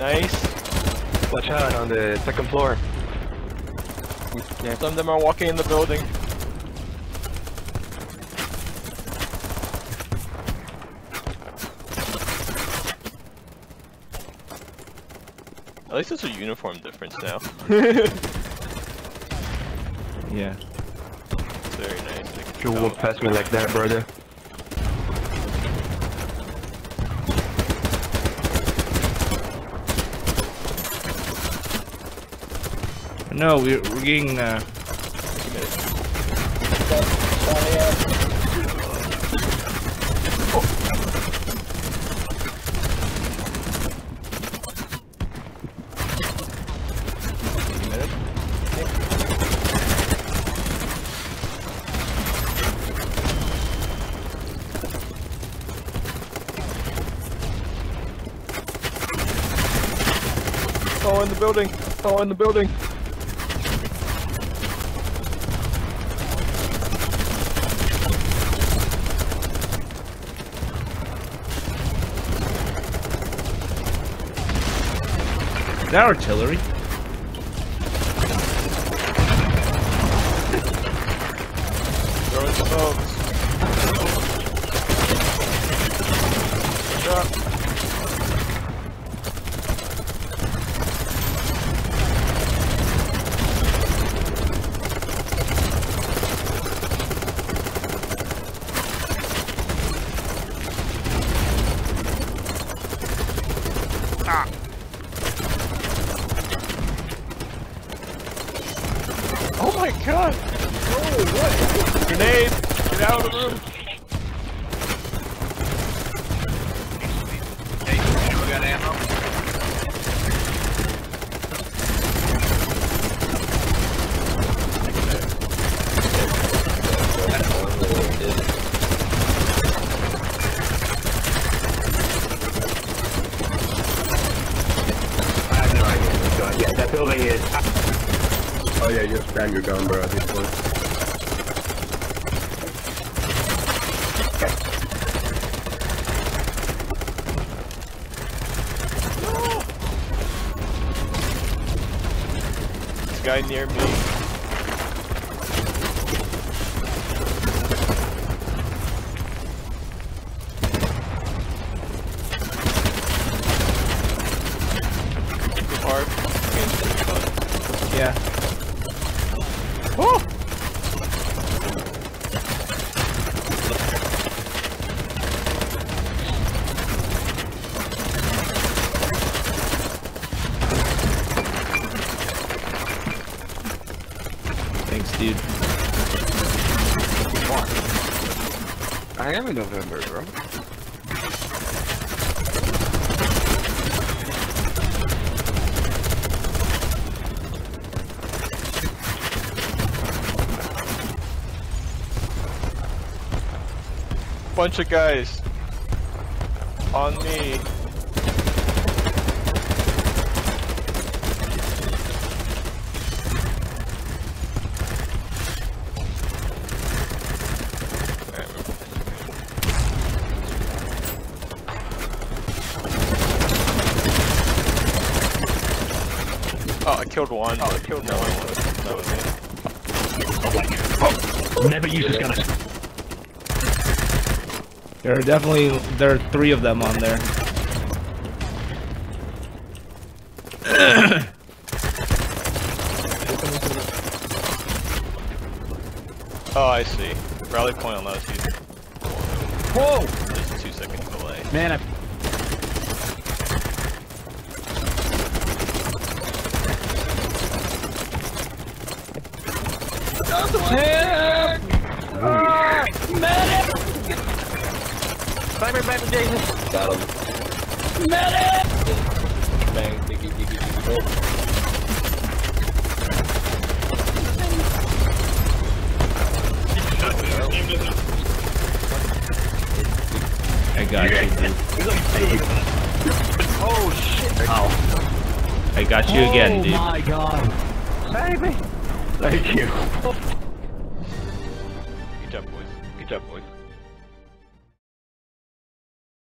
Nice. Watch out on the second floor. Yeah. Some of them are walking in the building. At least it's a uniform difference now. Yeah. It's very nice. They can You tell. walk past me like that, brother. No, we're, we're getting. Uh, Oh, in the building! Oh, in the building! That artillery? Throwing smokes. Shot. Ah. Oh my god! Oh, what? Grenade! Get out of the room! Hey, you got ammo? I have no idea what's going on. Yeah, that building is. Oh yeah, you spam your gun, bro, at this point. Guy near me. Hard. Yeah. Oh! Thanks, dude. I am in November, bro. Bunch of guys. On me. Oh, I killed one. Oh, I killed no, one. That was me. Never use this gun. There are definitely there are three of them on there. Oh, I see. Rally point allows you. Whoa! There's a two second delay. Man, I. Sniper back to Jason. Got him. Bang, diggy, diggy, diggy, go. I got you, dude. Oh shit! Ow. I got you again, oh, dude. Oh my god. Save me. Thank you. Good job, boys. Good job, boys.